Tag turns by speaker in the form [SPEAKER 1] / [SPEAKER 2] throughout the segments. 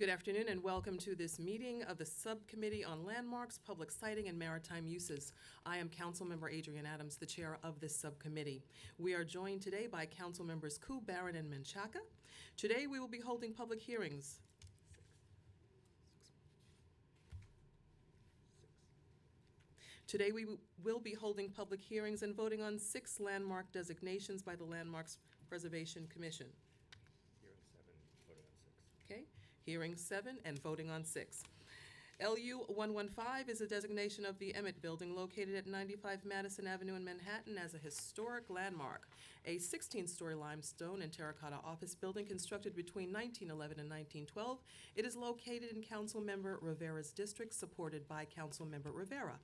[SPEAKER 1] Good afternoon and welcome to this meeting of the Subcommittee on Landmarks, Public Siting, and Maritime Uses. I am Councilmember Adrienne Adams, the chair of this subcommittee. We are joined today by Council Members Koo, Barron, and Menchaca. Today we will be holding public hearings. Today we will be holding public hearings and voting on six landmark designations by the Landmarks Preservation Commission.
[SPEAKER 2] Hearing seven, voting on six.
[SPEAKER 1] Okay, hearing seven and voting on six. LU 115 is a designation of the Emmet Building located at 95 Madison Avenue in Manhattan as a historic landmark. A 16-story limestone and terracotta office building constructed between 1911 and 1912. It is located in Councilmember Rivera's district, supported by Councilmember Rivera.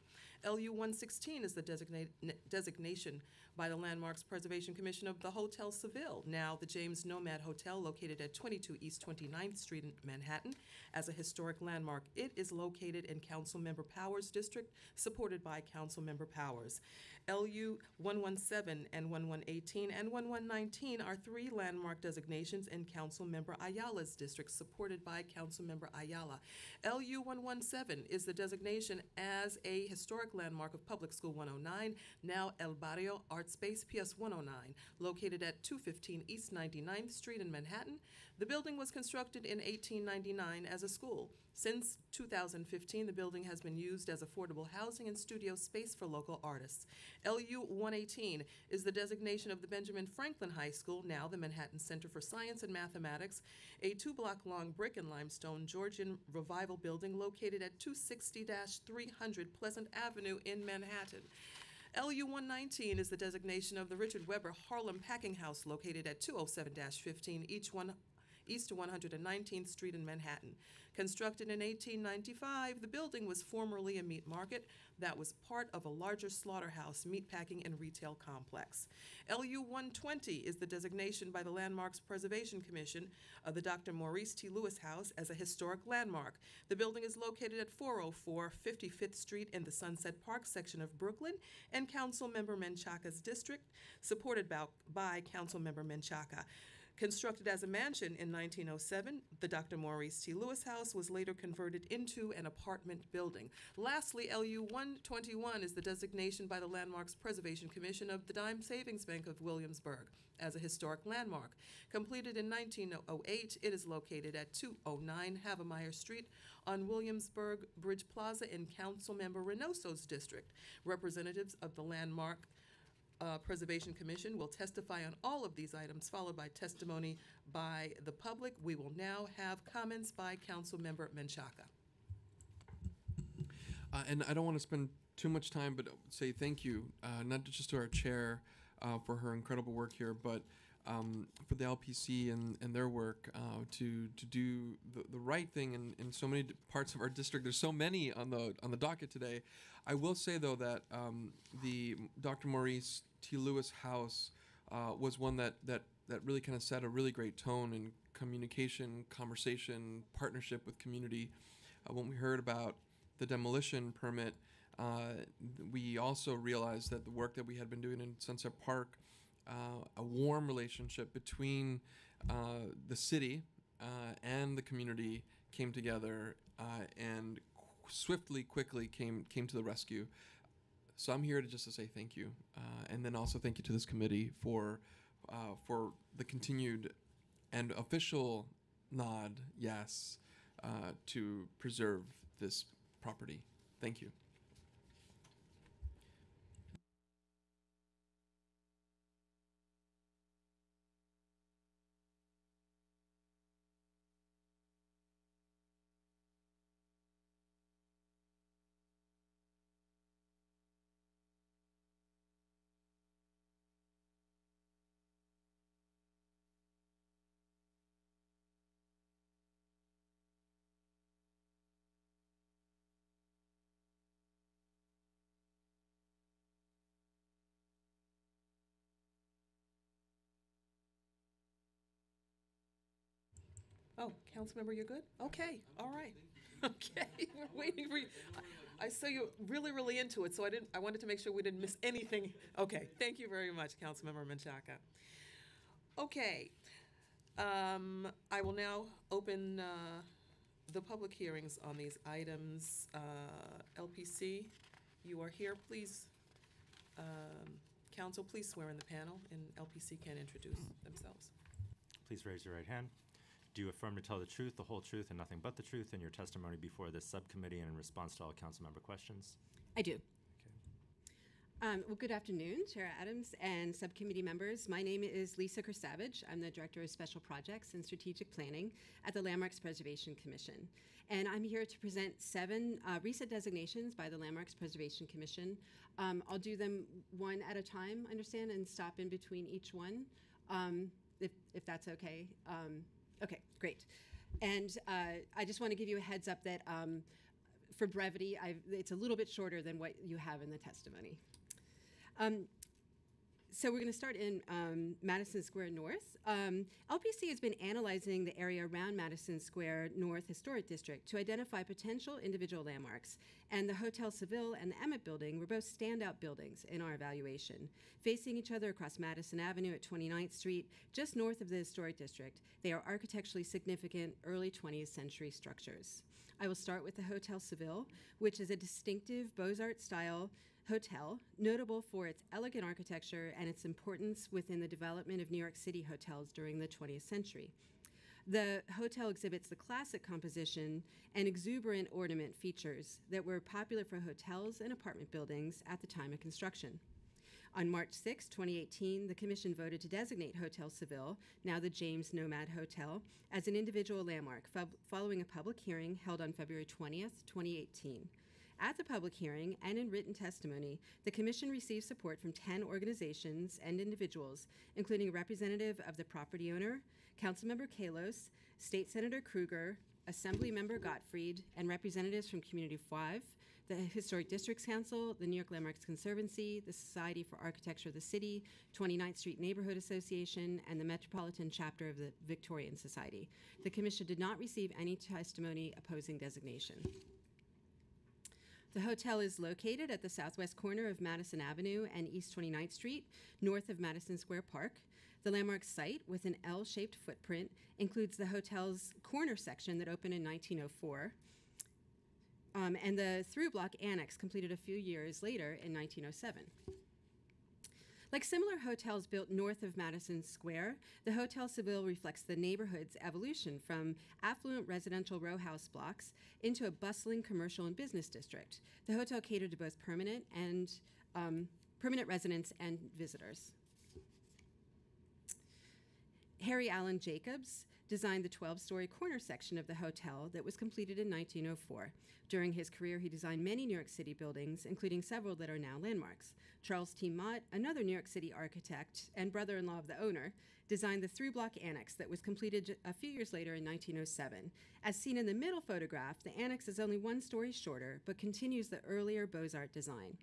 [SPEAKER 1] LU 116 is the designate- designation by the Landmarks Preservation Commission of the Hotel Seville, now the James Nomad Hotel located at 22 East 29th Street in Manhattan, as a historic landmark. It is located in Councilmember Powers' district, supported by Councilmember Powers. LU 117 and 1118 and 1119 are three landmark designations in Councilmember Ayala's district, supported by Councilmember Ayala. LU 117 is the designation as a historic landmark of Public School 109, now El Barrio Art Space PS 109, located at 215 East 99th Street in Manhattan. The building was constructed in 1899 as a school. Since 2015, the building has been used as affordable housing and studio space for local artists. LU 118 is the designation of the Benjamin Franklin High School, now the Manhattan Center for Science and Mathematics, a two-block-long brick and limestone Georgian Revival building located at 260-300 Pleasant Avenue in Manhattan. LU 119 is the designation of the Richard Webber Harlem Packing House located at 207-15 each one East 119th Street in Manhattan. Constructed in 1895, the building was formerly a meat market that was part of a larger slaughterhouse, meatpacking, and retail complex. LU 120 is the designation by the Landmarks Preservation Commission of the Dr. Maurice T. Lewis House as a historic landmark. The building is located at 404 55th Street in the Sunset Park section of Brooklyn and Councilmember Menchaca's district, supported by, by Councilmember Menchaca. Constructed as a mansion in 1907, the Dr. Maurice T. Lewis House was later converted into an apartment building. Lastly, LU 121 is the designation by the Landmarks Preservation Commission of the Dime Savings Bank of Williamsburg as a historic landmark. Completed in 1908, it is located at 209 Havemeyer Street on Williamsburg Bridge Plaza in Councilmember Reynoso's district. Representatives of the Landmark uh, Preservation Commission will testify on all of these items, followed by testimony by the public. We will now have comments by Councilmember Menchaca.
[SPEAKER 3] Uh, and I don't want to spend too much time, but say thank you, uh, not just to our chair uh, for her incredible work here, but um, for the LPC and, and their work uh, to to do the, the right thing in, in so many parts of our district. There's so many on the on the docket today. I will say though that um, the Dr. Maurice T. Lewis House uh, was one that that that really kind of set a really great tone in communication, conversation, partnership with community. Uh, when we heard about the demolition permit, uh, we also realized that the work that we had been doing in Sunset Park, uh, a warm relationship between uh, the city uh, and the community came together uh, and qu- swiftly, quickly came came to the rescue. So I'm here to just to say thank you, uh, and then also thank you to this committee for for the continued and official nod, yes, to preserve this property. Thank you.
[SPEAKER 1] Oh, Councilmember, you're good? Okay, all right. Okay, we're waiting for you. I saw you really, really into it, so I didn't, I wanted to make sure we didn't miss anything. Okay, thank you very much, Councilmember Menchaca. Okay, um, I will now open, uh, the public hearings on these items. Uh, LPC, you are here, please. um, Council, please swear in the panel, and LPC can introduce themselves.
[SPEAKER 2] Please raise your right hand. Do you affirm to tell the truth, the whole truth, and nothing but the truth in your testimony before this subcommittee and in response to all council member questions?
[SPEAKER 4] I do. Um, well, good afternoon, Chair Adams and subcommittee members. My name is Lisa Kersavage. I'm the Director of Special Projects and Strategic Planning at the Landmarks Preservation Commission. And I'm here to present seven uh, recent designations by the Landmarks Preservation Commission. Um, I'll do them one at a time, understand, and stop in between each one, um, if, if that's okay. Um, okay, great. And uh, I just want to give you a heads up that um, for brevity, I've, it's a little bit shorter than what you have in the testimony. Um, so we're going to start in um, Madison Square North. Um, LPC has been analyzing the area around Madison Square North Historic District to identify potential individual landmarks. And the Hotel Seville and the Emmet Building were both standout buildings in our evaluation. Facing each other across Madison Avenue at 29th Street, just north of the Historic District, they are architecturally significant early 20th century structures. I will start with the Hotel Seville, which is a distinctive Beaux-Arts style hotel, notable for its elegant architecture and its importance within the development of New York City hotels during the 20th century. The hotel exhibits the classic composition and exuberant ornament features that were popular for hotels and apartment buildings at the time of construction. On March 6, 2018, the Commission voted to designate Hotel Seville, now the James Nomad Hotel, as an individual landmark fo- following a public hearing held on February 20, 2018. At the public hearing and in written testimony, the Commission received support from 10 organizations and individuals, including a representative of the property owner, Councilmember Kallos, State Senator Krueger, Assemblymember Gottfried, and representatives from Community 5, the Historic Districts Council, the New York Landmarks Conservancy, the Society for Architecture of the City, 29th Street Neighborhood Association, and the Metropolitan Chapter of the Victorian Society. The Commission did not receive any testimony opposing designation. The hotel is located at the southwest corner of Madison Avenue and East 29th Street, north of Madison Square Park. The landmark site, with an L shaped footprint, includes the hotel's corner section that opened in 1904 um, and the through block annex completed a few years later in 1907. Like similar hotels built north of Madison Square, the Hotel Seville reflects the neighborhood's evolution from affluent residential row house blocks into a bustling commercial and business district. The hotel catered to both permanent and um, permanent residents and visitors. Harry Allen Jacobs designed the 12 story corner section of the hotel that was completed in 1904. During his career, he designed many New York City buildings, including several that are now landmarks. Charles T. Mott, another New York City architect and brother in law of the owner, designed the three block annex that was completed a few years later in 1907. As seen in the middle photograph, the annex is only one story shorter but continues the earlier Beaux Arts design.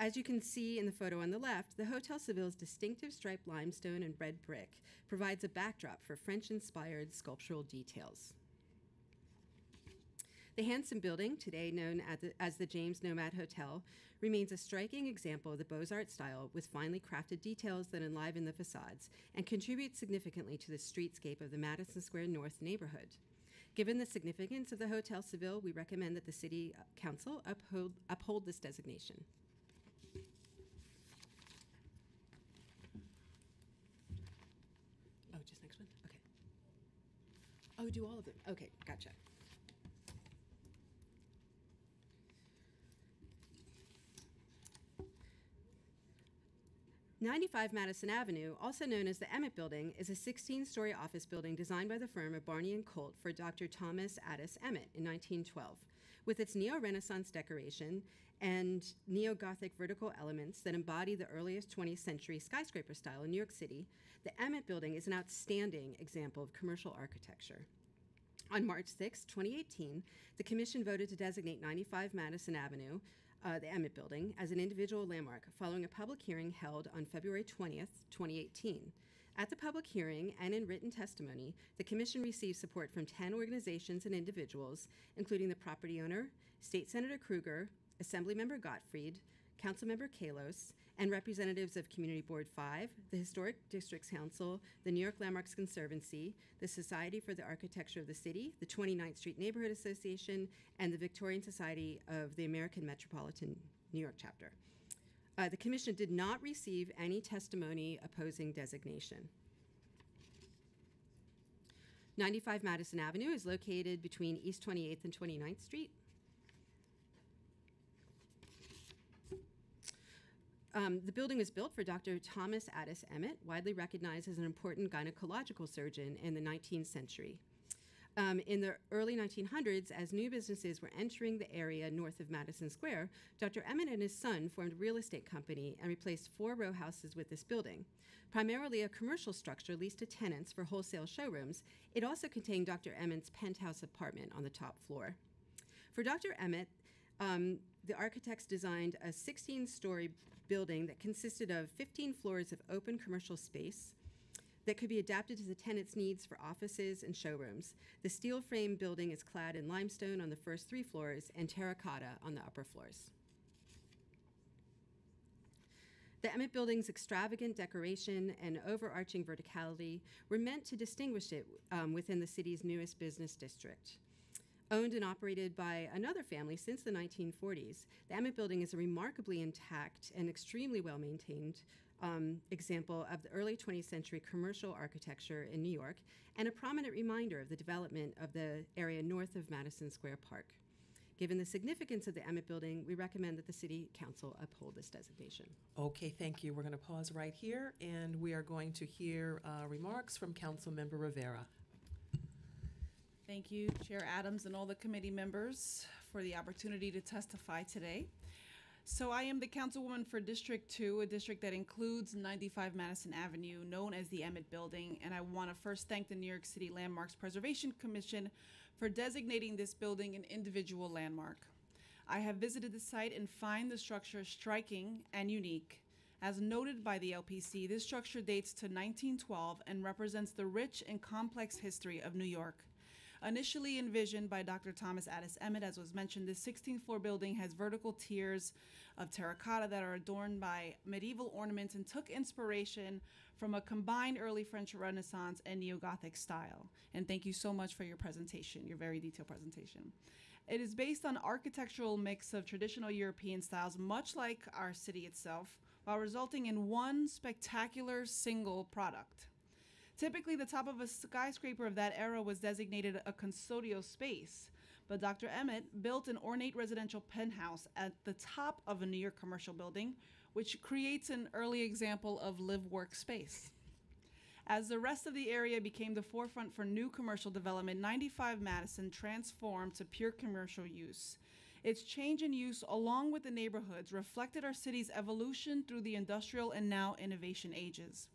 [SPEAKER 4] As you can see in the photo on the left, the Hotel Seville's distinctive striped limestone and red brick provides a backdrop for French inspired sculptural details. The handsome building, today known as the, James Nomad Hotel, remains a striking example of the Beaux Arts style with finely crafted details that enliven the facades and contribute significantly to the streetscape of the Madison Square North neighborhood. Given the significance of the Hotel Seville, we recommend that the City Council uphold, uphold this designation. Oh, just next one? Okay. Oh, do all of them? Okay, gotcha. Ninety-five Madison Avenue, also known as the Emmet Building, is a sixteen-story office building designed by the firm of Barney and Colt for Dr. Thomas Addis Emmet in nineteen twelve. With its neo-Renaissance decoration and neo-Gothic vertical elements that embody the earliest 20th century skyscraper style in New York City, the Emmet Building is an outstanding example of commercial architecture. On March 6, 2018, the Commission voted to designate 95 Madison Avenue, uh, the Emmet Building, as an individual landmark following a public hearing held on February 20th, 2018. At the public hearing and in written testimony, the Commission received support from 10 organizations and individuals, including the property owner, State Senator Krueger, Assemblymember Gottfried, Councilmember Kallos, and representatives of Community Board 5, the Historic Districts Council, the New York Landmarks Conservancy, the Society for the Architecture of the City, the 29th Street Neighborhood Association, and the Victorian Society of the American Metropolitan New York chapter. Uh, the Commission did not receive any testimony opposing designation. 95 Madison Avenue is located between East 28th and 29th Street. Um, the building was built for Dr. Thomas Addis Emmet, widely recognized as an important gynecological surgeon in the 19th century. Um, in the early 1900s, as new businesses were entering the area north of Madison Square, Dr. Emmet and his son formed a real estate company and replaced four row houses with this building. Primarily a commercial structure leased to tenants for wholesale showrooms, it also contained Dr. Emmet's penthouse apartment on the top floor. For Dr. Emmet, um, the architects designed a 16 story building that consisted of 15 floors of open commercial space that could be adapted to the tenant's needs for offices and showrooms. The steel frame building is clad in limestone on the first three floors and terracotta on the upper floors. The Emmet Building's extravagant decoration and overarching verticality were meant to distinguish it um, within the city's newest business district. Owned and operated by another family since the 1940s, the Emmet Building is a remarkably intact and extremely well maintained um, example of the early 20th century commercial architecture in New York and a prominent reminder of the development of the area north of Madison Square Park. Given the significance of the Emmet Building, we recommend that the City Council uphold this designation.
[SPEAKER 1] Okay, thank you. We're going to pause right here, and we are going to hear uh, remarks from Council Member Rivera.
[SPEAKER 5] Thank you, Chair Adams and all the committee members for the opportunity to testify today. So I am the councilwoman for District 2, a district that includes 95 Madison Avenue, known as the Emmet Building, and I want to first thank the New York City Landmarks Preservation Commission for designating this building an individual landmark. I have visited the site and find the structure striking and unique. As noted by the LPC, this structure dates to 1912 and represents the rich and complex history of New York. Initially envisioned by Dr. Thomas Addis Emmet, as was mentioned, this 16th floor building has vertical tiers of terracotta that are adorned by medieval ornaments and took inspiration from a combined early French Renaissance and Neo Gothic style. And thank you so much for your presentation, your very detailed presentation. It is based on architectural mix of traditional European styles, much like our city itself, while resulting in one spectacular single product. Typically, the top of a skyscraper of that era was designated a custodial space, but Dr. Emmet built an ornate residential penthouse at the top of a New York commercial building, which creates an early example of live work space. As the rest of the area became the forefront for new commercial development, 95 Madison transformed to pure commercial use. Its change in use, along with the neighborhoods, reflected our city's evolution through the industrial and now innovation ages.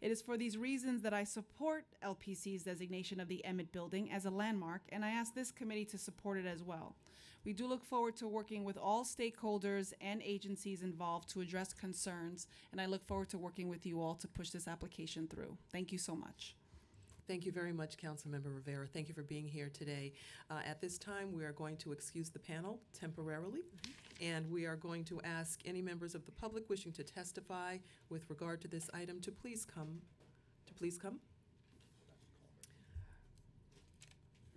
[SPEAKER 5] It is for these reasons that I support LPC's designation of the Emmet Building as a landmark, and I ask this committee to support it as well. We do look forward to working with all stakeholders and agencies involved to address concerns, and I look forward to working with you all to push this application through. Thank you so much.
[SPEAKER 1] Thank you very much, Councilmember Rivera. Thank you for being here today. Uh, At this time, we are going to excuse the panel temporarily, and we are going to ask any members of the public wishing to testify with regard to this item to please come, to please come.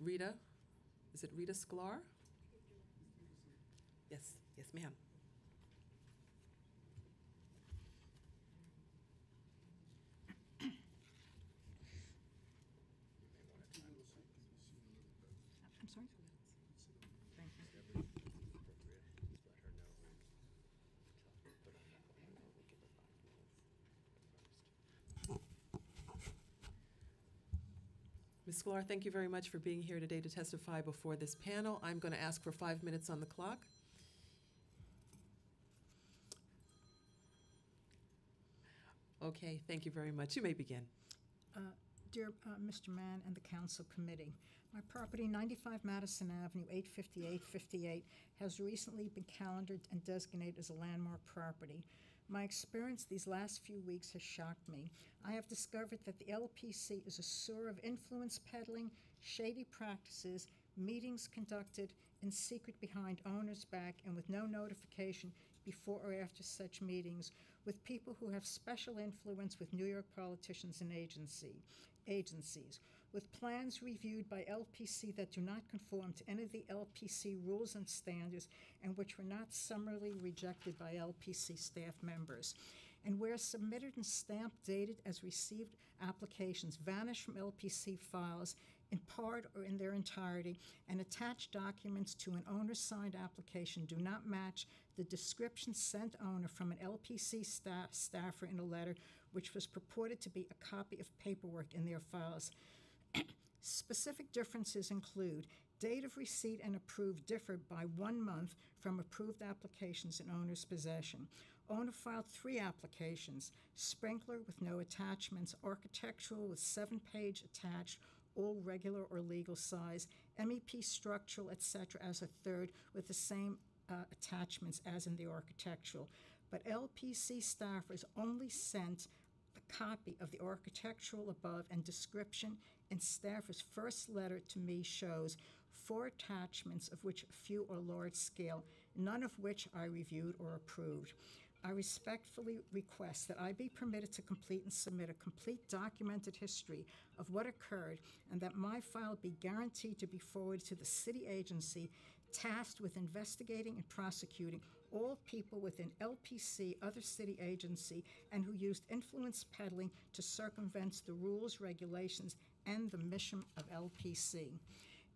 [SPEAKER 1] Rita, is it Rita Sklar? Yes, yes, ma'am.
[SPEAKER 6] I'm sorry? Thank you.
[SPEAKER 1] Ms. Sklar, thank you very much for being here today to testify before this panel. I'm going to ask for five minutes on the clock. Okay, thank you very much. You may begin.
[SPEAKER 6] Uh, Dear uh, Mr. Mann and the Council Committee, my property, 95 Madison Avenue, 85858, has recently been calendared and designated as a landmark property. My experience these last few weeks has shocked me. I have discovered that the LPC is a sewer of influence peddling, shady practices, meetings conducted in secret behind owners' back and with no notification before or after such meetings, with people who have special influence with New York politicians and agency, agencies, with plans reviewed by LPC that do not conform to any of the LPC rules and standards and which were not summarily rejected by LPC staff members. And where submitted and stamped dated as received applications vanish from LPC files in part or in their entirety, and attached documents to an owner-signed application do not match the description sent owner from an LPC staff, staffer in a letter which was purported to be a copy of paperwork in their files. Specific differences include date of receipt and approved differ by one month from approved applications in owner's possession. Owner filed three applications, sprinkler with no attachments, architectural with seven-page attached, all regular or legal size, MEP structural, etc., as a third with the same uh, attachments as in the architectural. But LPC staffers only sent the copy of the architectural above and description in staffer's first letter to me shows four attachments, of which few are large scale, none of which I reviewed or approved. I respectfully request that I be permitted to complete and submit a complete documented history of what occurred and that my file be guaranteed to be forwarded to the city agency tasked with investigating and prosecuting all people within LPC, other city agency, and who used influence peddling to circumvent the rules, regulations, and the mission of LPC.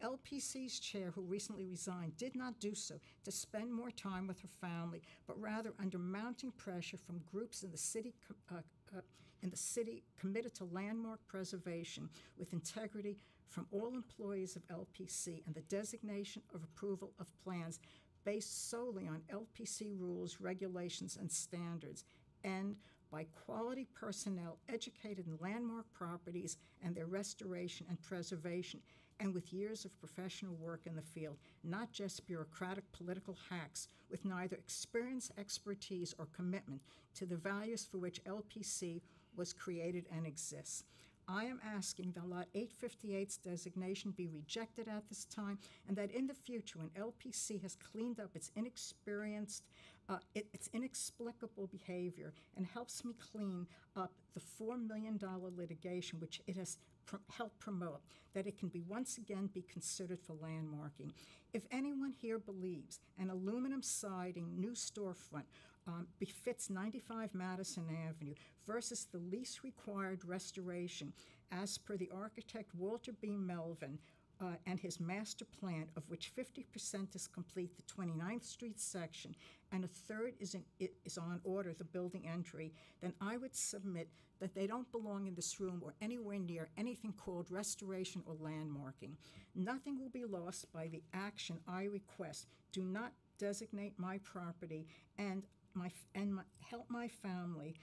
[SPEAKER 6] LPC's chair, who recently resigned, did not do so to spend more time with her family, but rather under mounting pressure from groups in the city, uh, uh, in the city committed to landmark preservation with integrity from all employees of LPC and the designation of approval of plans based solely on LPC rules, regulations, and standards, and by quality personnel educated in landmark properties and their restoration and preservation, and with years of professional work in the field, not just bureaucratic political hacks with neither experience, expertise, or commitment to the values for which LPC was created and exists. I am asking that Lot 858's designation be rejected at this time, and that in the future, when LPC has cleaned up its inexperienced, uh, it- its inexplicable behavior and helps me clean up the $4 million litigation which it has pr- helped promote, that it can be once again be considered for landmarking. If anyone here believes an aluminum siding new storefront um, befits 95 Madison Avenue versus the least required restoration as per the architect Walter B. Melvin uh, and his master plan, of which 50% is complete, the 29th Street section, and a third is, in, is on order, the building entry, then I would submit that they don't belong in this room or anywhere near anything called restoration or landmarking. Nothing will be lost by the action I request. Do not designate my property and my, and my, help my family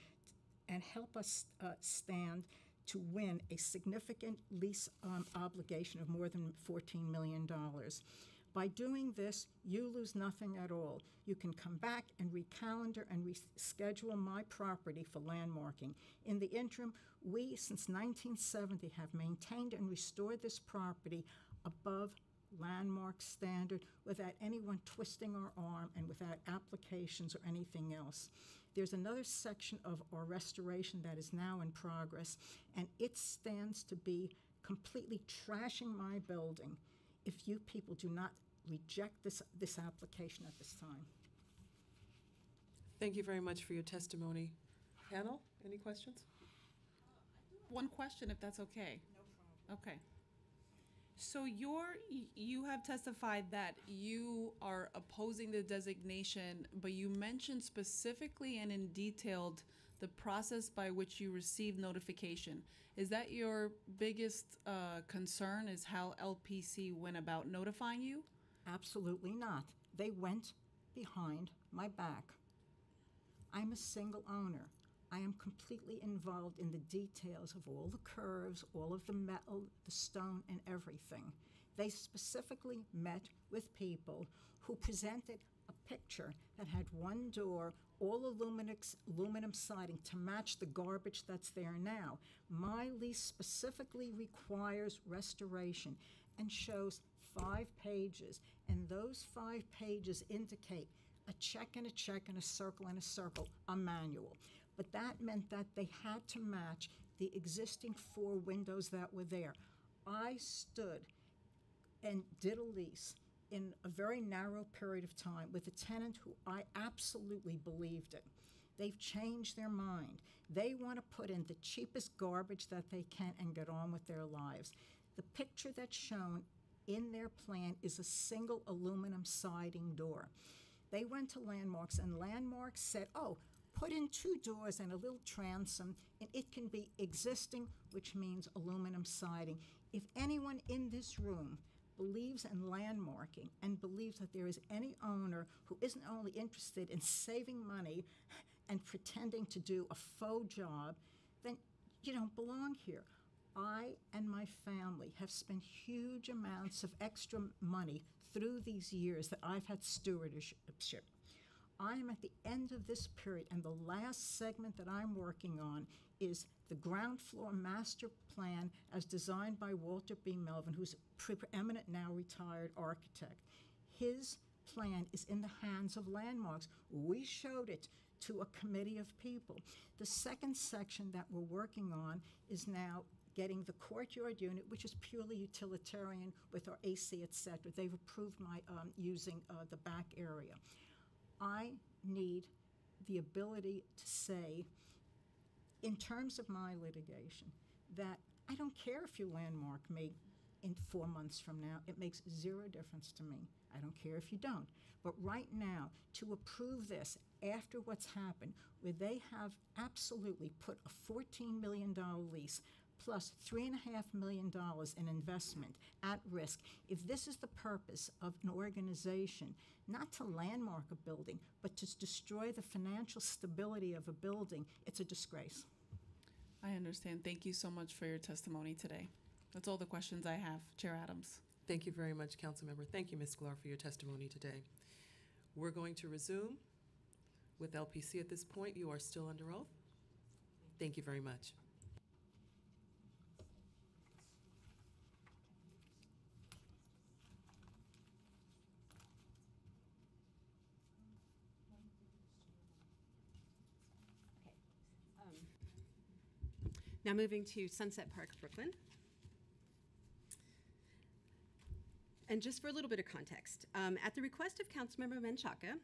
[SPEAKER 6] and help us uh, stand to win a significant lease um, obligation of more than $14 million. By doing this, you lose nothing at all. You can come back and recalendar and reschedule my property for landmarking. In the interim, we, since 1970, have maintained and restored this property above landmark standard without anyone twisting our arm and without applications or anything else. There's another section of our restoration that is now in progress, and it stands to be completely trashing my building if you people do not reject this, this application at this time.
[SPEAKER 1] Thank you very much for your testimony. Panel, any questions?
[SPEAKER 5] One question, if that's okay. No problem. Okay. So you're, you have testified that you are opposing the designation, but you mentioned specifically and in detailed the process by which you received notification. Is that your biggest uh, concern, is how LPC went about notifying you?
[SPEAKER 6] Absolutely not. They went behind my back. I'm a single owner. I am completely involved in the details of all the curves, all of the metal, the stone, and everything. They specifically met with people who presented a picture that had one door, all aluminum, aluminum siding to match the garbage that's there now. My lease specifically requires restoration and shows five pages, and those five pages indicate a check and a check and a circle and a circle, a manual. But that meant that they had to match the existing four windows that were there. I stood and did a lease in a very narrow period of time with a tenant who I absolutely believed in. They've changed their mind. They want to put in the cheapest garbage that they can and get on with their lives. The picture that's shown in their plan is a single aluminum siding door. They went to Landmarks, and Landmarks said, oh, put in two doors and a little transom, and it can be existing, which means aluminum siding. If anyone in this room believes in landmarking and believes that there is any owner who isn't only interested in saving money and pretending to do a faux job, then you don't belong here. I and my family have spent huge amounts of extra money through these years that I've had stewardship. I am at the end of this period, and the last segment that I'm working on is the ground floor master plan as designed by Walter B. Melvin, who's a preeminent now retired architect. His plan is in the hands of landmarks. We showed it to a committee of people. The second section that we're working on is now getting the courtyard unit, which is purely utilitarian with our AC, et cetera. They've approved my um, using uh, the back area. I need the ability to say, in terms of my litigation, that I don't care if you landmark me in four months from now. It makes zero difference to me. I don't care if you don't. But right now, to approve this after what's happened, where they have absolutely put a $14 million lease plus $3.5 million in investment at risk, if this is the purpose of an organization, not to landmark a building, but to destroy the financial stability of a building, it's a disgrace.
[SPEAKER 5] I understand. Thank you so much for your testimony today. That's all the questions I have, Chair Adams.
[SPEAKER 1] Thank you very much, Councilmember. Thank you, Ms. Sklar, for your testimony today. We're going to resume with LPC at this point. You are still under oath. Thank you very much.
[SPEAKER 4] Now moving to Sunset Park, Brooklyn. And just for a little bit of context, um, at the request of Councilmember Menchaca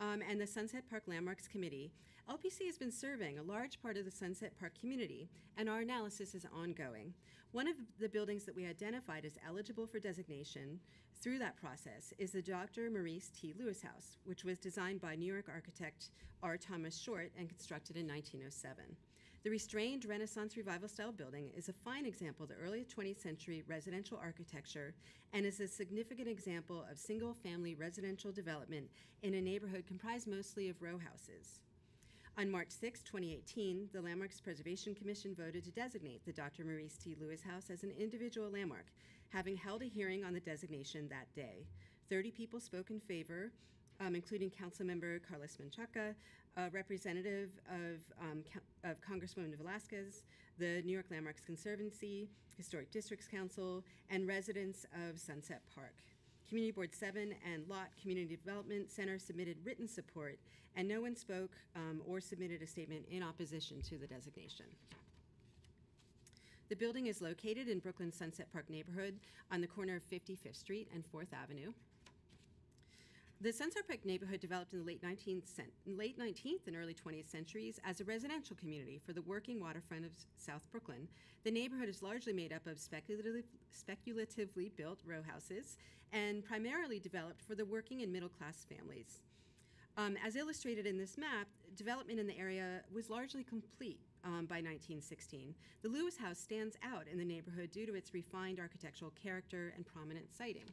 [SPEAKER 4] um, and the Sunset Park Landmarks Committee, LPC has been serving a large part of the Sunset Park community, and our analysis is ongoing. One of the buildings that we identified as eligible for designation through that process is the Dr. Maurice T. Lewis House, which was designed by New York architect R. Thomas Short and constructed in 1907. The restrained Renaissance Revival style building is a fine example of the early 20th century residential architecture and is a significant example of single family residential development in a neighborhood comprised mostly of row houses. On March 6, 2018, the Landmarks Preservation Commission voted to designate the Dr. Maurice T. Lewis House as an individual landmark, having held a hearing on the designation that day. 30 people spoke in favor, um, including Councilmember Carlos Menchaca, a representative of, um, of Congresswoman Velázquez, the New York Landmarks Conservancy, Historic Districts Council, and residents of Sunset Park. Community Board 7 and Lot Community Development Center submitted written support, and no one spoke um, or submitted a statement in opposition to the designation. The building is located in Brooklyn's Sunset Park neighborhood on the corner of 55th Street and 4th Avenue. The Sunset Park neighborhood developed in the late 19th, late 19th and early 20th centuries as a residential community for the working waterfront of South Brooklyn. The neighborhood is largely made up of speculative, speculatively built row houses and primarily developed for the working and middle class families. Um, as illustrated in this map, development in the area was largely complete um, by 1916. The Lewis House stands out in the neighborhood due to its refined architectural character and prominent siting.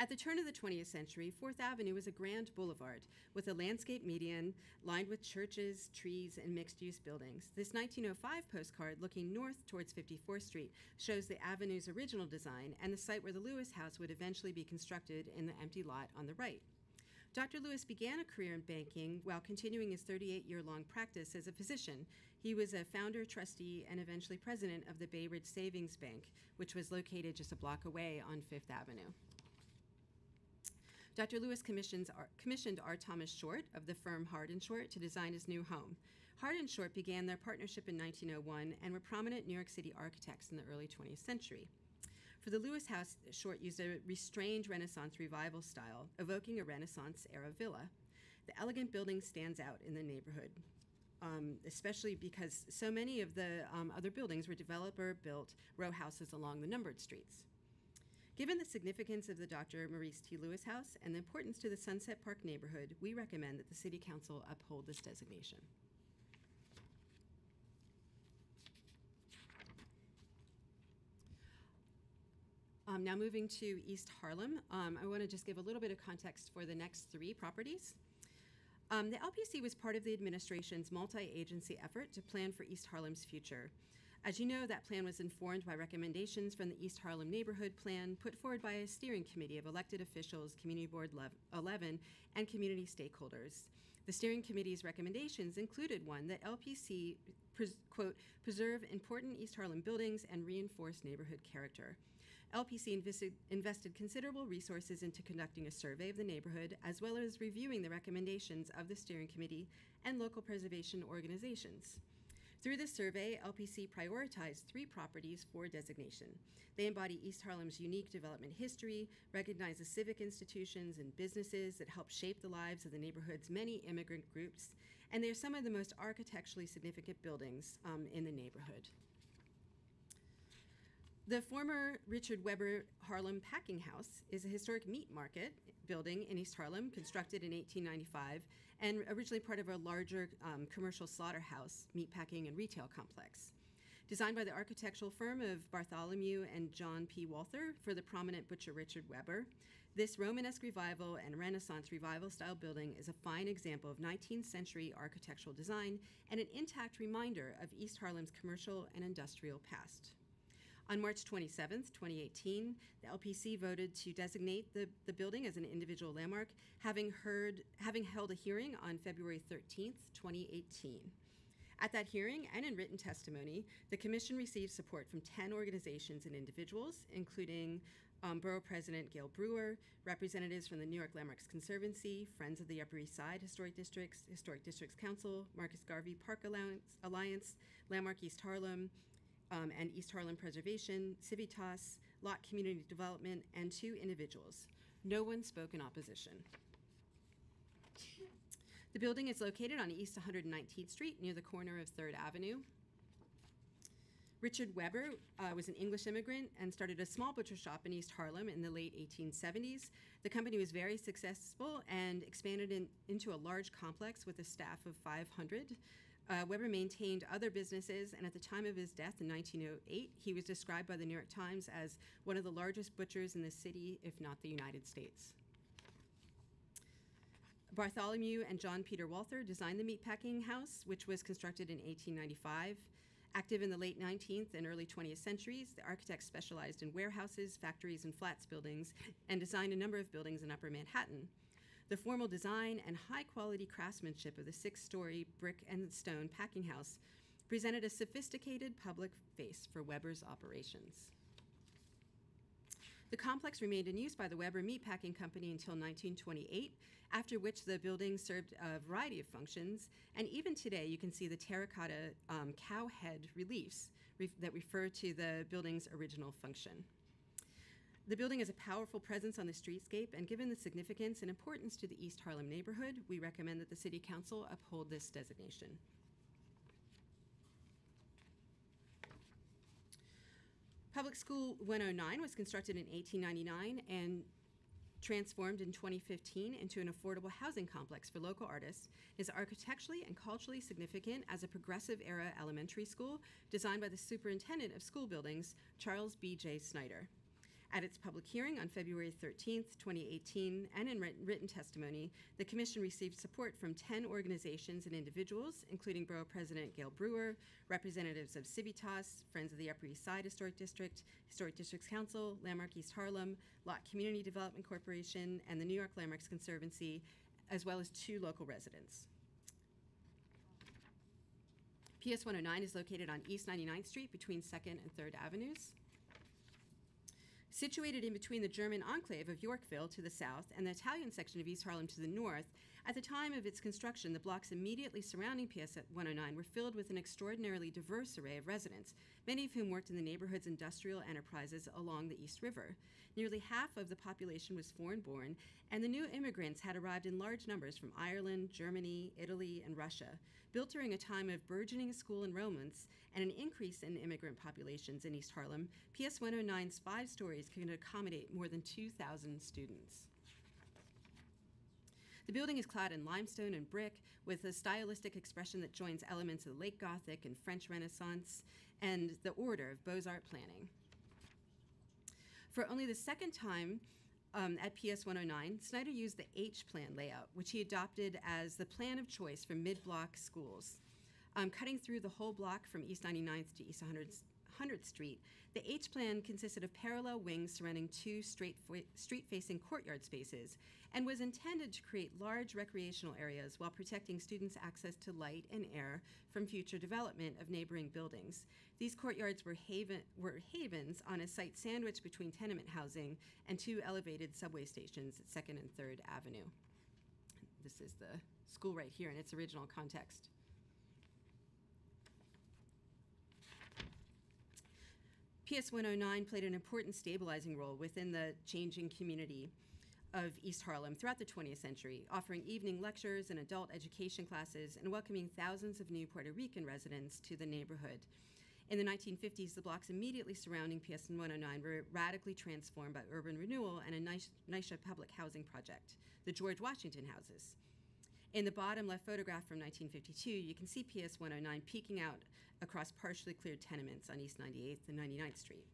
[SPEAKER 4] At the turn of the 20th century, Fourth Avenue was a grand boulevard with a landscape median lined with churches, trees, and mixed use buildings. This 1905 postcard looking north towards 54th Street shows the avenue's original design and the site where the Lewis House would eventually be constructed in the empty lot on the right. Dr. Lewis began a career in banking while continuing his 38 year long practice as a physician. He was a founder, trustee, and eventually president of the Bay Ridge Savings Bank, which was located just a block away on Fifth Avenue. Dr. Lewis commissions R- commissioned R. Thomas Short of the firm Harde Short to design his new home. Harde Short began their partnership in 1901 and were prominent New York City architects in the early 20th century. For the Lewis House, Short used a restrained Renaissance revival style, evoking a Renaissance era villa. The elegant building stands out in the neighborhood, um, especially because so many of the um, other buildings were developer built row houses along the numbered streets. Given the significance of the Dr. Maurice T. Lewis House and the importance to the Sunset Park neighborhood, we recommend that the City Council uphold this designation. Um, now moving to East Harlem, um, I want to just give a little bit of context for the next three properties. Um, the LPC was part of the administration's multi-agency effort to plan for East Harlem's future. As you know, that plan was informed by recommendations from the East Harlem Neighborhood Plan put forward by a steering committee of elected officials, Community Board 11, and community stakeholders. The steering committee's recommendations included one that LPC, pres- quote, preserve important East Harlem buildings and reinforce neighborhood character. LPC invested, invested considerable resources into conducting a survey of the neighborhood, as well as reviewing the recommendations of the steering committee and local preservation organizations. Through this survey, LPC prioritized three properties for designation. They embody East Harlem's unique development history, recognize the civic institutions and businesses that help shape the lives of the neighborhood's many immigrant groups, and they're some of the most architecturally significant buildings um, in the neighborhood. The former Richard Webber Harlem Packing House is a historic meat market building in East Harlem, constructed in 1895, and originally part of a larger um, commercial slaughterhouse, meatpacking, and retail complex. Designed by the architectural firm of Bartholomew and John P. Walther for the prominent butcher Richard Webber, this Romanesque revival and Renaissance revival style building is a fine example of 19th century architectural design and an intact reminder of East Harlem's commercial and industrial past. On March 27, 2018, the LPC voted to designate the, the building as an individual landmark, having heard having held a hearing on February 13, 2018. At that hearing and in written testimony, the Commission received support from 10 organizations and individuals, including um, Borough President Gale Brewer, representatives from the New York Landmarks Conservancy, Friends of the Upper East Side Historic Districts, Historic Districts Council, Marcus Garvey Park Alliance, Alliance Landmark East Harlem, um, and East Harlem Preservation, Civitas, Lott Community Development, and two individuals. No one spoke in opposition. The building is located on East 119th Street near the corner of 3rd Avenue. Richard Webber uh, was an English immigrant and started a small butcher shop in East Harlem in the late 1870s. The company was very successful and expanded in, into a large complex with a staff of 500. Uh, Webber maintained other businesses, and at the time of his death in 1908, he was described by the New York Times as one of the largest butchers in the city, if not the United States. Bartholomew and John Peter Walther designed the meatpacking house, which was constructed in 1895. Active in the late 19th and early 20th centuries, the architect specialized in warehouses, factories, and flats buildings, and designed a number of buildings in Upper Manhattan. The formal design and high quality craftsmanship of the six story brick and stone packing house presented a sophisticated public face for Webber's operations. The complex remained in use by the Webber Meatpacking Company until 1928, after which the building served a variety of functions. And even today, you can see the terracotta um, cow head reliefs ref- that refer to the building's original function. The building is a powerful presence on the streetscape, and given the significance and importance to the East Harlem neighborhood, we recommend that the City Council uphold this designation. Public School 109 was constructed in 1899 and transformed in 2015 into an affordable housing complex for local artists, is architecturally and culturally significant as a progressive era elementary school designed by the superintendent of school buildings, Charles B. J. Snyder. At its public hearing on February 13, 2018, and in written testimony, the Commission received support from 10 organizations and individuals, including Borough President Gale Brewer, representatives of Civitas, Friends of the Upper East Side Historic District, Historic Districts Council, Landmark East Harlem, Lott Community Development Corporation, and the New York Landmarks Conservancy, as well as two local residents. PS 109 is located on East 99th Street between 2nd and 3rd Avenues. Situated in between the German enclave of Yorkville to the south and the Italian section of East Harlem to the north, at the time of its construction, the blocks immediately surrounding PS 109 were filled with an extraordinarily diverse array of residents, many of whom worked in the neighborhood's industrial enterprises along the East River. Nearly half of the population was foreign born, and the new immigrants had arrived in large numbers from Ireland, Germany, Italy, and Russia. Built during a time of burgeoning school enrollments and an increase in immigrant populations in East Harlem, PS 109's five stories can accommodate more than 2,000 students. The building is clad in limestone and brick with a stylistic expression that joins elements of the late Gothic and French Renaissance and the order of Beaux Arts planning. For only the second time um, at PS 109, Snyder used the H plan layout, which he adopted as the plan of choice for mid block schools. Um, cutting through the whole block from East 99th to East 100th, 100th Street, the H plan consisted of parallel wings surrounding two street facing courtyard spaces and was intended to create large recreational areas while protecting students' access to light and air from future development of neighboring buildings. These courtyards were, haven, were havens on a site sandwiched between tenement housing and two elevated subway stations at 2nd and 3rd Avenue. This is the school right here in its original context. PS 109 played an important stabilizing role within the changing community of East Harlem throughout the 20th century, offering evening lectures and adult education classes and welcoming thousands of new Puerto Rican residents to the neighborhood. In the 1950s, the blocks immediately surrounding PS 109 were radically transformed by urban renewal and a NYCHA public housing project, the George Washington Houses. In the bottom left photograph from 1952, you can see PS 109 peeking out across partially cleared tenements on East 98th and 99th Street.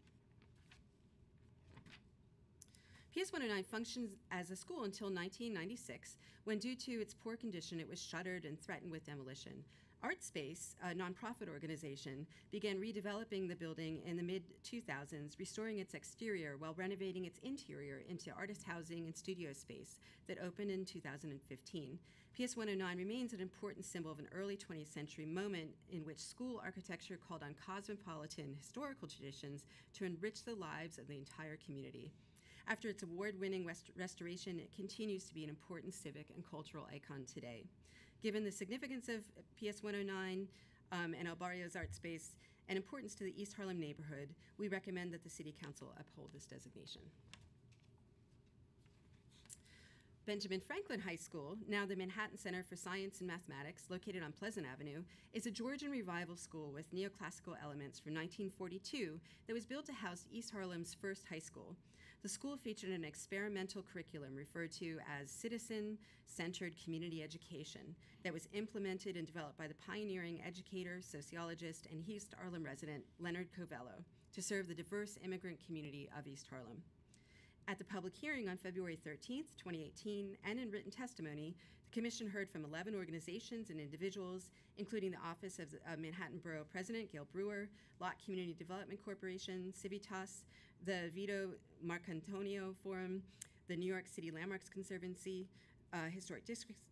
[SPEAKER 4] PS 109 functions as a school until 1996, when, due to its poor condition, it was shuttered and threatened with demolition. ArtSpace, a nonprofit organization, began redeveloping the building in the mid 2000s, restoring its exterior while renovating its interior into artist housing and studio space that opened in 2015. PS 109 remains an important symbol of an early 20th century moment in which school architecture called on cosmopolitan historical traditions to enrich the lives of the entire community. After its award winning rest- restoration, it continues to be an important civic and cultural icon today. Given the significance of PS 109 um, and El Barrio's Artspace and importance to the East Harlem neighborhood, we recommend that the City Council uphold this designation. Benjamin Franklin High School, now the Manhattan Center for Science and Mathematics, located on Pleasant Avenue, is a Georgian revival school with neoclassical elements from 1942 that was built to house East Harlem's first high school. The school featured an experimental curriculum referred to as citizen centered community education that was implemented and developed by the pioneering educator, sociologist, and East Harlem resident Leonard Covello to serve the diverse immigrant community of East Harlem. At the public hearing on February 13th, 2018, and in written testimony, the Commission heard from 11 organizations and individuals, including the Office of the uh, Manhattan Borough President Gale Brewer, Lott Community Development Corporation, Civitas, the Vito Marcantonio Forum, the New York City Landmarks Conservancy, uh, Historic Districts.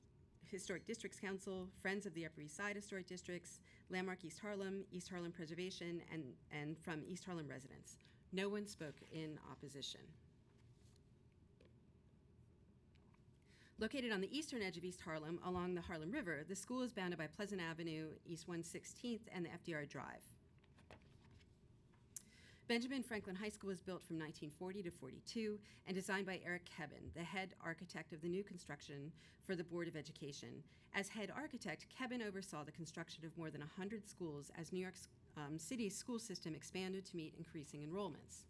[SPEAKER 4] Historic Districts Council, Friends of the Upper East Side Historic Districts, Landmark East Harlem, East Harlem Preservation, and, and from East Harlem residents. No one spoke in opposition. Located on the eastern edge of East Harlem along the Harlem River, the school is bounded by Pleasant Avenue, East 116th, and the FDR Drive. Benjamin Franklin High School was built from 1940 to 42 and designed by Eric Kebbon, the head architect of the new construction for the Board of Education. As head architect, Kebbon oversaw the construction of more than 100 schools as New York um, City's school system expanded to meet increasing enrollments.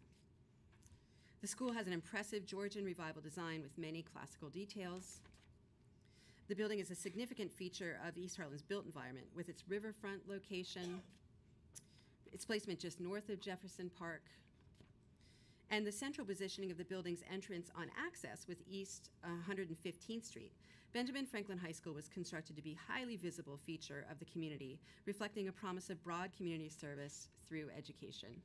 [SPEAKER 4] The school has an impressive Georgian revival design with many classical details. The building is a significant feature of East Harlem's built environment with its riverfront location, its placement just north of Jefferson Park, and the central positioning of the building's entrance on access with East uh, 115th Street. Benjamin Franklin High School was constructed to be a highly visible feature of the community, reflecting a promise of broad community service through education.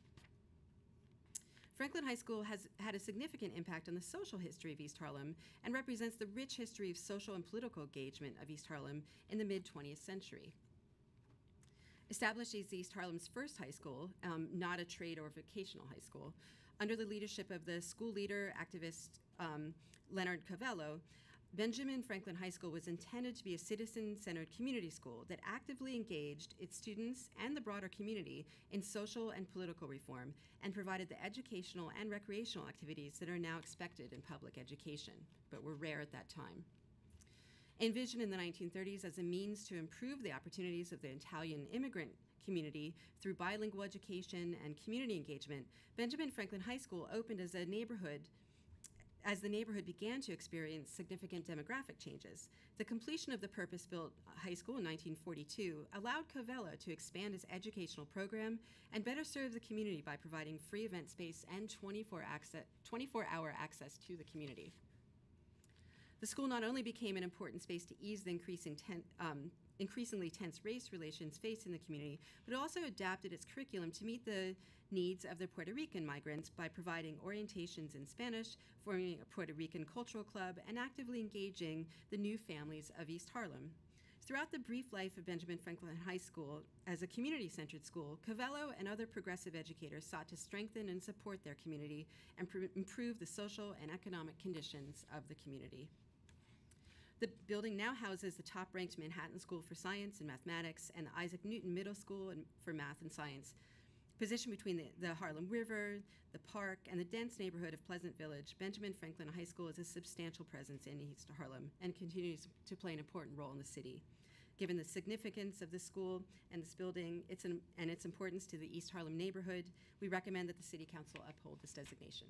[SPEAKER 4] Franklin High School has had a significant impact on the social history of East Harlem and represents the rich history of social and political engagement of East Harlem in the mid 20th century. Established as East Harlem's first high school, um, not a trade or vocational high school. Under the leadership of the school leader, activist um, Leonard Covello, Benjamin Franklin High School was intended to be a citizen centered community school that actively engaged its students and the broader community in social and political reform and provided the educational and recreational activities that are now expected in public education, but were rare at that time. Envisioned in the 1930s as a means to improve the opportunities of the Italian immigrant community through bilingual education and community engagement, Benjamin Franklin High School opened as a neighborhood as the neighborhood began to experience significant demographic changes. The completion of the purpose built high school in 1942 allowed Covello to expand its educational program and better serve the community by providing free event space and 24 access, 24 hour access to the community. The school not only became an important space to ease the increasing ten, um, increasingly tense race relations faced in the community, but it also adapted its curriculum to meet the needs of the Puerto Rican migrants by providing orientations in Spanish, forming a Puerto Rican cultural club, and actively engaging the new families of East Harlem. Throughout the brief life of Benjamin Franklin High School as a community centered school, Covello and other progressive educators sought to strengthen and support their community and pr- improve the social and economic conditions of the community. The building now houses the top ranked Manhattan School for Science and Mathematics and the Isaac Newton Middle School for Math and Science. Positioned between the, the Harlem River, the park, and the dense neighborhood of Pleasant Village, Benjamin Franklin High School is a substantial presence in East Harlem and continues to play an important role in the city. Given the significance of this school and this building its, and its importance to the East Harlem neighborhood, we recommend that the City Council uphold this designation.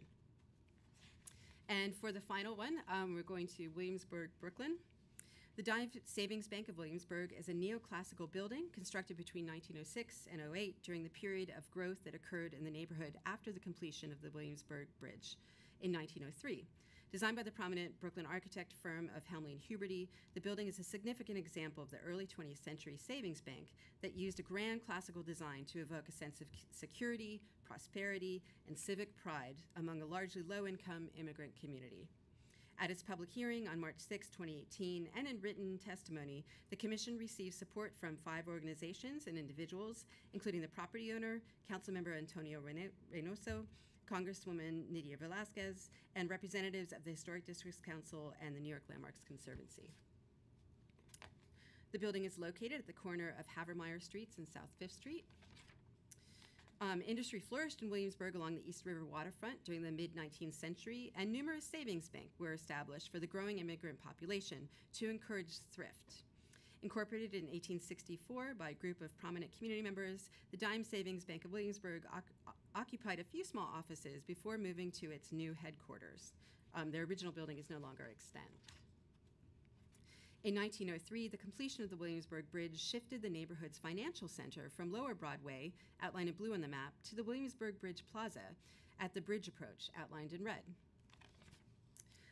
[SPEAKER 4] And for the final one, um, we're going to Williamsburg, Brooklyn. The Dime Savings Bank of Williamsburg is a neoclassical building constructed between 1906 and 08 during the period of growth that occurred in the neighborhood after the completion of the Williamsburg Bridge in 1903. Designed by the prominent Brooklyn architect firm of Helmle and Huberty, the building is a significant example of the early 20th century savings bank that used a grand classical design to evoke a sense of security, prosperity, and civic pride among a largely low income immigrant community. At its public hearing on March 6, 2018, and in written testimony, the Commission received support from five organizations and individuals, including the property owner, Councilmember Antonio Reynoso, Congresswoman Nydia Velázquez, and representatives of the Historic Districts Council and the New York Landmarks Conservancy. The building is located at the corner of Havemeyer Streets and South Fifth Street. Um, industry flourished in Williamsburg along the East River waterfront during the mid 19th century, and numerous savings banks were established for the growing immigrant population to encourage thrift. Incorporated in 1864 by a group of prominent community members, the Dime Savings Bank of Williamsburg oc- occupied a few small offices before moving to its new headquarters. Um, their original building is no longer extant. In 1903, the completion of the Williamsburg Bridge shifted the neighborhood's financial center from Lower Broadway, outlined in blue on the map, to the Williamsburg Bridge Plaza at the bridge approach, outlined in red.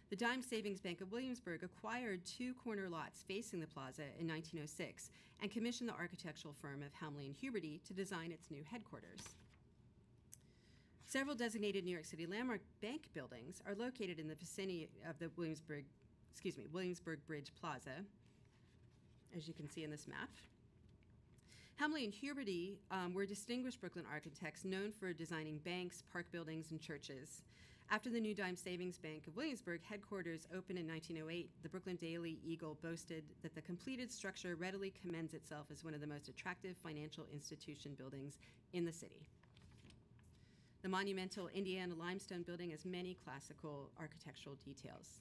[SPEAKER 4] The Dime Savings Bank of Williamsburg acquired two corner lots facing the plaza in 1906 and commissioned the architectural firm of Helmle and Huberty to design its new headquarters. Several designated New York City landmark bank buildings are located in the vicinity of the Williamsburg, excuse me, Williamsburg Bridge Plaza, as you can see in this map. Helmle and Huberty um, were distinguished Brooklyn architects known for designing banks, park buildings, and churches. After the New Dime Savings Bank of Williamsburg headquarters opened in 1908, the Brooklyn Daily Eagle boasted that the completed structure readily commends itself as one of the most attractive financial institution buildings in the city. The monumental Indiana limestone building has many classical architectural details.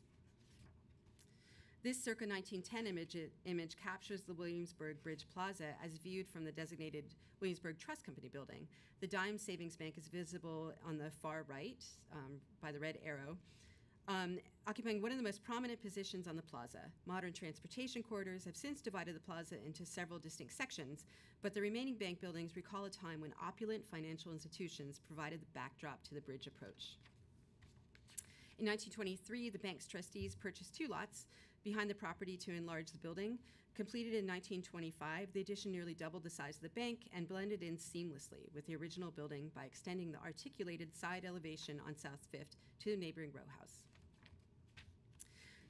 [SPEAKER 4] This circa 1910 image, image captures the Williamsburg Bridge Plaza as viewed from the designated Williamsburg Trust Company building. The Dime Savings Bank is visible on the far right um, by the red arrow, um, occupying one of the most prominent positions on the plaza. Modern transportation corridors have since divided the plaza into several distinct sections, but the remaining bank buildings recall a time when opulent financial institutions provided the backdrop to the bridge approach. In 1923, the bank's trustees purchased two lots behind the property to enlarge the building. Completed in 1925, the addition nearly doubled the size of the bank and blended in seamlessly with the original building by extending the articulated side elevation on South Fifth to the neighboring row house.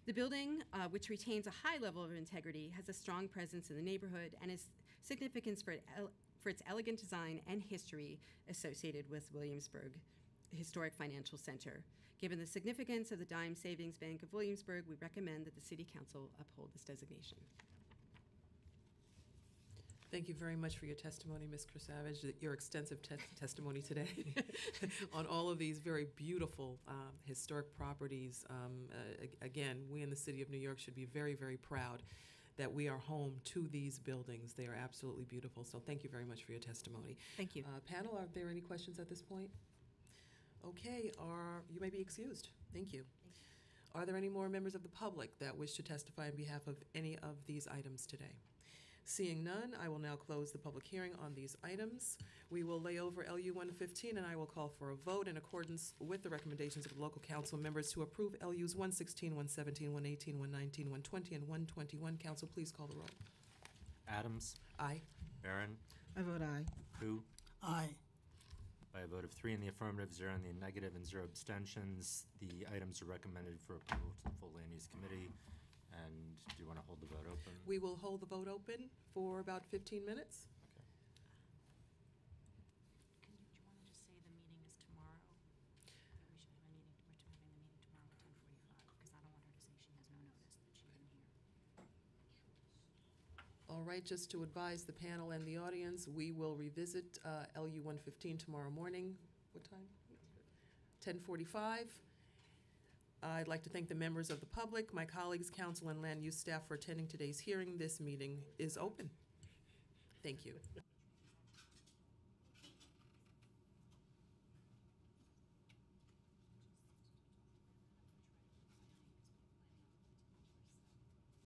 [SPEAKER 4] The building, uh, which retains a high level of integrity, has a strong presence in the neighborhood and is significance for, el- for its elegant design and history associated with Williamsburg Historic Financial Center. Given the significance of the Dime Savings Bank of Williamsburg, we recommend that the City Council uphold this designation.
[SPEAKER 1] Thank you very much for your testimony, Ms. Savage, your extensive tes- testimony today on all of these very beautiful um, historic properties. Um, uh, Again, we in the city of New York should be very, very proud that we are home to these buildings. They are absolutely beautiful, so thank you very much for your testimony.
[SPEAKER 4] Thank you.
[SPEAKER 1] Uh, Panel, are there any questions at this point? Okay, are, you may be excused. Thank you. Are there any more members of the public that wish to testify on behalf of any of these items today? Seeing none, I will now close the public hearing on these items. We will lay over LU 115, and I will call for a vote in accordance with the recommendations of the local council members to approve LUs 116, 117, 118, 119, 120, and 121. Council, please call the roll.
[SPEAKER 2] Adams,
[SPEAKER 1] Aye.
[SPEAKER 2] Barron,
[SPEAKER 7] I vote aye.
[SPEAKER 2] Koo?
[SPEAKER 7] Aye.
[SPEAKER 2] By a vote of three in the affirmative, zero in the negative, and zero abstentions, the items are recommended for approval to the full land use committee. And do you want to hold the vote open?
[SPEAKER 1] We will hold the vote open for about 15 minutes.
[SPEAKER 2] Okay.
[SPEAKER 8] Can you, do you want to just say the meeting is tomorrow? That we should have a meeting, we're having the meeting tomorrow at ten forty-five, because I don't want her to say she has no notice that she isn't here.
[SPEAKER 1] All right, just to advise the panel and the audience, we will revisit uh, LU 115 tomorrow morning. What time? 10:45. I'd like to thank the members of the public, my colleagues, council, and land use staff for attending today's hearing. This meeting is open. Thank you.